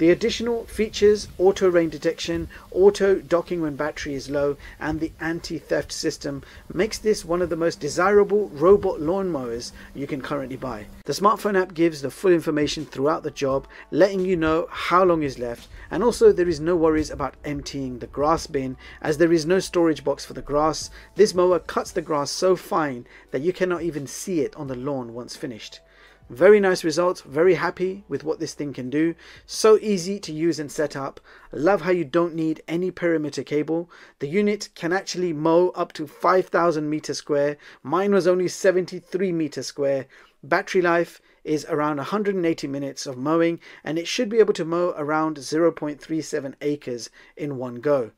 The additional features, auto rain detection, auto docking when battery is low, and the anti-theft system makes this one of the most desirable robot lawnmowers you can currently buy. The smartphone app gives the full information throughout the job, letting you know how long is left, and also there is no worries about emptying the grass bin as there is no storage box for the grass. This mower cuts the grass so fine that you cannot even see it on the lawn once finished. Very nice results, very happy with what this thing can do. So easy to use and set up. Love how you don't need any perimeter cable. The unit can actually mow up to 5000 meter square. Mine was only 73 meter square. Battery life is around 180 minutes of mowing and it should be able to mow around 0.37 acres in one go.